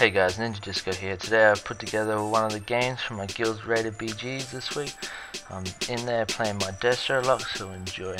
Hey guys, Ninja Disco here. Today I've put together one of the games from my Guilds Rated BGs this week. I'm in there playing my Destro lock, so enjoy.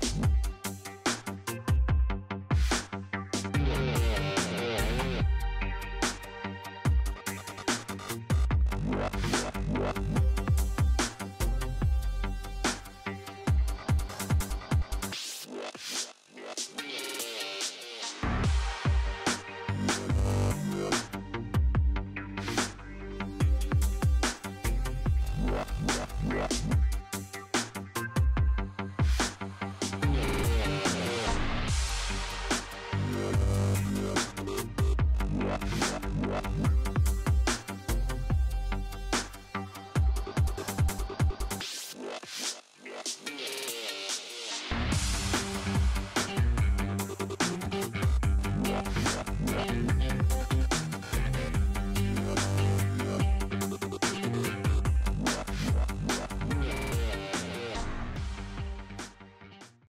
Thank you.